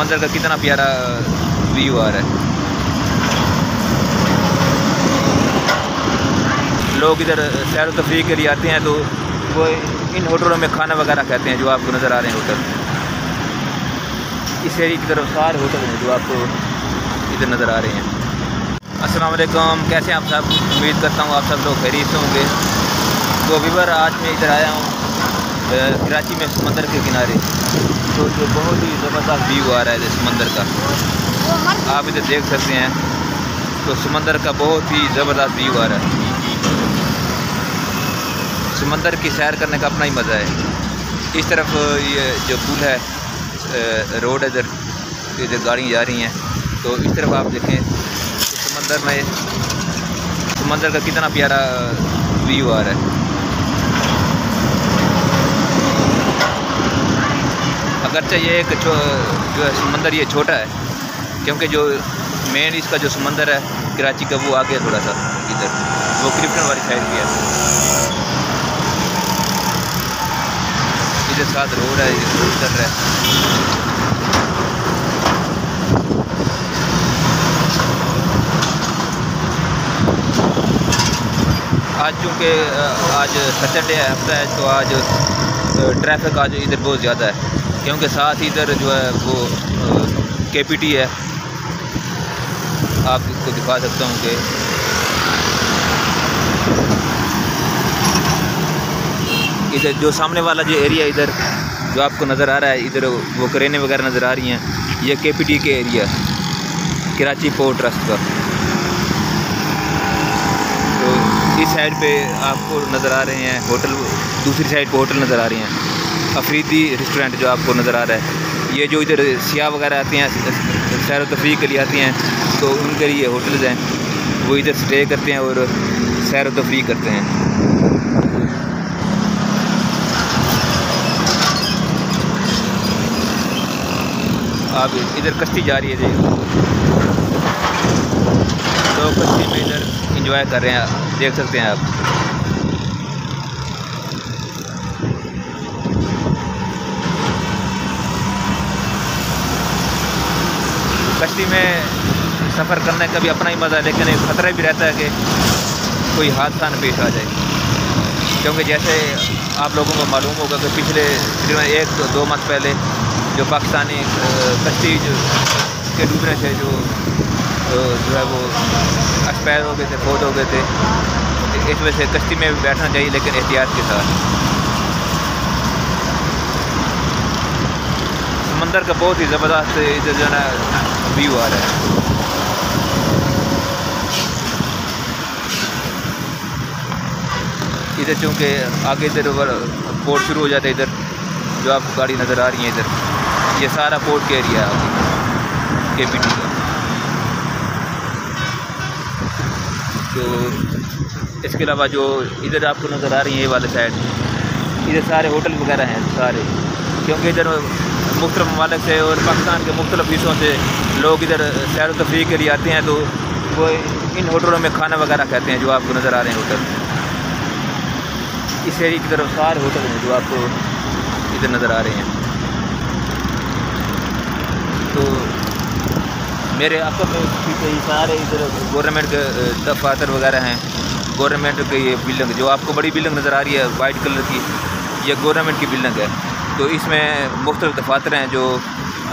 समंदर का कितना प्यारा व्यू आ रहा है। लोग इधर सैर तफरी के लिए आते हैं तो वो इन होटलों में खाना वगैरह खाते हैं जो आपको नज़र आ रहे हैं होटल। इस एरिए की तरफ़ सारे होटल हैं जो आपको इधर नज़र आ रहे हैं। अस्सलाम वालेकुम, कैसे हैं आप सब? उम्मीद करता हूँ आप सब लोग से होंगे। तो विवर आज मैं इधर आया हूँ कराची में समंदर के किनारे। तो जो बहुत ही ज़बरदस्त व्यू आ रहा है समंदर का। आप इधर देख सकते हैं। तो समंदर का बहुत ही ज़बरदस्त व्यू आ रहा है। समंदर की सैर करने का अपना ही मज़ा है। इस तरफ़ ये जो पुल है रोड इधर इधर गाड़ियाँ जा रही हैं। तो इस तरफ़ आप देखें तो समंदर में, समंदर का कितना प्यारा व्यू आ रहा है। अगरचे ये एक जो है समंदर ये छोटा है, क्योंकि जो मेन इसका जो समंदर है, कराची का वो आ गया थोड़ा सा, इधर। वो क्रिप्टन वाली साइड भी है। इधर साथ रोड है चल रहा है। आज चूँकि आज सैटरडे हफ़्ता है तो आज ट्रैफ़िक आज इधर बहुत ज़्यादा है। क्योंकि साथ ही इधर जो है वो के पी टी है। आपको दिखा सकता हूँ कि इधर जो सामने वाला जो एरिया इधर, जो आपको नज़र आ रहा है, इधर वो करेने वगैरह नज़र आ रही हैं, ये के पी टी के एरिया कराची पोर्ट ट्रस्ट का। तो इस साइड पे आपको नज़र आ रहे हैं, होटल, दूसरी साइड पे होटल नज़र आ रही हैं। अफरीदी रेस्टोरेंट जो आपको नज़र आ रहा है, ये जो इधर सियाह वगैरह आती हैं, सैर तफरी के लिए आती हैं तो उनके लिए होटल्स हैं। वो इधर स्टे करते हैं और सैर तफरी करते हैं। आप इधर कश्ती जा रही है जी। तो कश्ती में इधर इंजॉय कर रहे हैं, देख सकते हैं आप। कश्ती में सफ़र करने का भी अपना ही मज़ा है लेकिन एक ख़तरा भी रहता है कि कोई हादसा न पेश आ जाए। क्योंकि जैसे आप लोगों को मालूम होगा कि पिछले तकरीबन एक दो, दो माह पहले जो पाकिस्तानी कश्ती जो के डूबने से जो जो है वो एक्सपायर हो गए थे फोट हो गए थे इस वजह से कश्ती में भी बैठना चाहिए लेकिन एहतियात के साथ। समंदर का बहुत ही ज़बरदस्त इधर जो है व्यू आ रहा है। इधर चूँकि आगे इधर पोर्ट शुरू हो जाता है इधर, जो आपको गाड़ी नज़र आ रही है इधर। ये सारा पोर्ट के एरिया है के पी टी का। तो इसके अलावा जो इधर आपको नज़र आ रही है ये वाले साइड इधर सारे होटल वगैरह हैं सारे, क्योंकि इधर मुख्तु ममालक से और पाकिस्तान के मुख्तलिफ़ हिस्सों से लोग इधर सैर तफरी के लिए आते हैं तो वो इन होटलों में खाना वगैरह खाते हैं जो आपको नज़र आ रहे हैं होटल। इस एरिए की तरफ़ सारे होटल हैं जो आपको इधर नज़र आ रहे हैं। तो मेरे आपका में सारे इधर गवर्नमेंट के दफातर वगैरह हैं। गवर्नमेंट की ये बिल्डिंग, जो आपको बड़ी बिल्डिंग नज़र आ रही है, वाइट कलर की, ये गवर्नमेंट की बिल्डिंग है। तो इसमें मुख्त दफातर हैं जो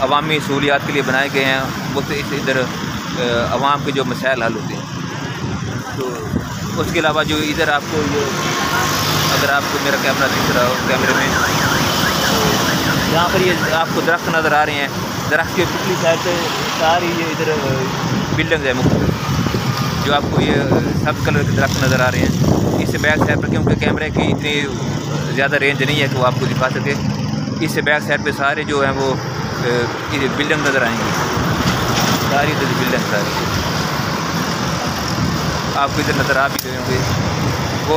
अवामी सहूलियात के लिए बनाए गए हैं। मुख्त इधर आवाम के जो मसाइल हल होते हैं। तो उसके अलावा जो इधर आपको ये, अगर आपको मेरा कैमरा दिख रहा हो, कैमरे में तो यहाँ पर ये आपको दरख्त नज़र आ रहे हैं। दरख्त के पिछली साइड से सारी ये इधर बिल्डिंग है मुख्त। जो आपको ये सब कलर के दरख्त नज़र आ रहे हैं। इससे बैक साइड पर क्योंकि कैमरे की इतनी ज़्यादा रेंज नहीं है कि वो आपको दिखा सके। इससे बैक साइड पे सारे जो हैं वो बिल्डिंग नज़र आएँगी। सारी इधर बिल्डिंग सारी। आपको इधर नज़र आ भी गए होंगे। वो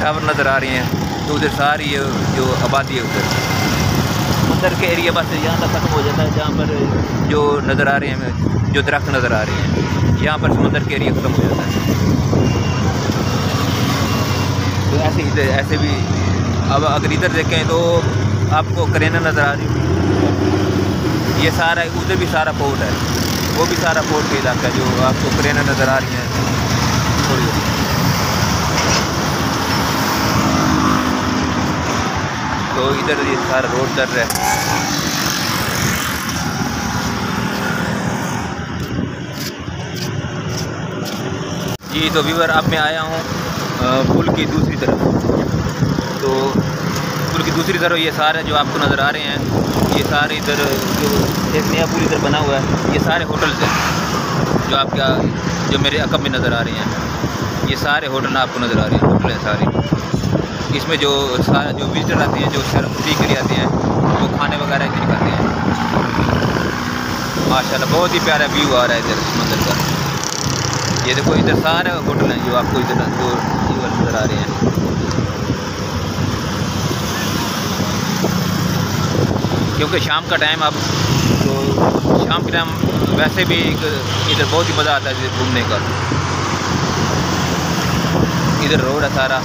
टावर नज़र आ रही हैं तो उधर सारी जो आबादी है उधर। अंदर के एरिया बस यहाँ तक ख़त्म हो जाता है, जहाँ पर जो नज़र आ रहे हैं, जो दरख्त नज़र आ रहे हैं। यहाँ पर समंदर के एरिया ख़त्म हो जाता है। तो ऐसे इधर, ऐसे भी, अब अगर इधर देखें तो आपको करेना नज़र आ रही होगी। ये सारा, उधर भी सारा पोर्ट है। वो भी सारा पोर्ट का इलाका जो आपको करेना नज़र आ रही है। थोड़ी तो इधर ये सारा रोड चल रहा है। जी तो व्यूवर अब मैं आया हूँ पुल की दूसरी तरफ़। तो पुल की दूसरी तरफ़ ये सारे जो आपको नज़र आ रहे हैं, ये सारे इधर जो एक नया पुल इधर बना हुआ है, ये सारे होटल्स हैं, जो आपका, जो मेरे अकब में नज़र आ रहे हैं। ये सारे होटल आपको नज़र आ रहे हैं होटल हैं सारे। इसमें जो सारे जो विजिटर आते हैं, जो फ्री के लिए आते हैं, वो खाने वगैरह के लिए खाते हैं। माशाल्लाह, बहुत ही प्यारा व्यू आ रहा है इधर मंदिर का। ये देखो, इधर सारे होटल हैं जो आपको इधर नज़र आ रहे हैं। क्योंकि शाम का टाइम अब तो शाम के टाइम वैसे भी इधर बहुत ही मज़ा आता है घूमने का। इधर रोड है सारा।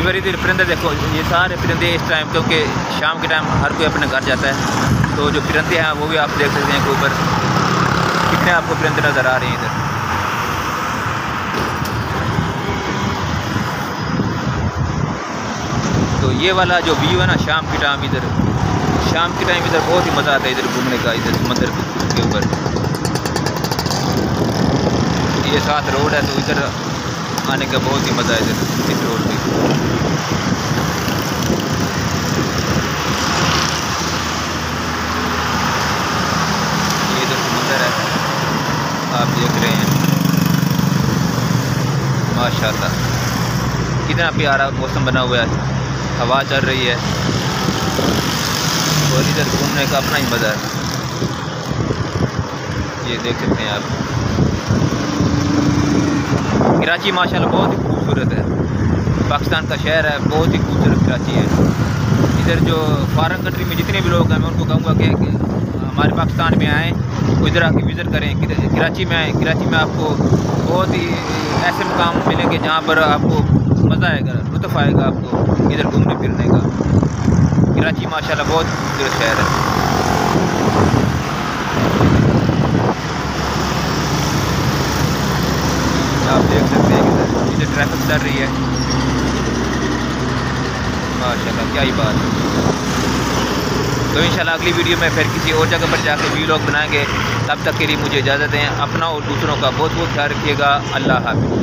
इधर इधर परिंदे देखो, ये सारे परिंदे इस टाइम क्योंकि शाम के टाइम हर कोई अपने घर जाता है। तो जो परिंदे हैं, वो भी आप देख सकते हैं ऊपर कितने आपको परिंदे नज़र आ रहे हैं इधर। ये वाला जो व्यू है ना, शाम के टाइम इधर, शाम के टाइम इधर बहुत ही मज़ा आता है इधर घूमने का, इधर समंदर के ऊपर। ये साथ रोड है तो इधर आने का बहुत ही मज़ा है इधर, इस रोड पे। ये इधर समंदर है, आप देख रहे हैं। माशाल्लाह, कितना प्यारा मौसम बना हुआ है। हवा चल रही है। और इधर घूमने का अपना ही मज़ा है। ये देख सकते हैं आप। कराची माशाल्लाह बहुत ही खूबसूरत है। पाकिस्तान का शहर है, बहुत ही खूबसूरत कराची है। इधर जो फॉरन कंट्री में जितने भी लोग हैं, मैं उनको कहूँगा कि हमारे पाकिस्तान में आएँ इधर आके विज़िट करें कराची में आएँ। कराची में आपको बहुत ही ऐसे मुकाम मिलेंगे जहाँ पर आपको मज़ा आएगा, लुत्फ़ आएगा आपको। इधर घूमने फिरने का। कराची, माशाल्लाह, बहुत खूबसूरत शहर है। आप देख सकते हैं इधर इधर ट्रैफ़िक चल रही है। माशाल्लाह, क्या ही बात है। तो इंशाल्लाह अगली वीडियो में फिर किसी और जगह पर जाकर वीलॉग बनाएँगे। तब तक के लिए मुझे इजाज़त दें। अपना और दूसरों का बहुत बहुत ख्याल रखिएगा। अल्लाह हाफिज़।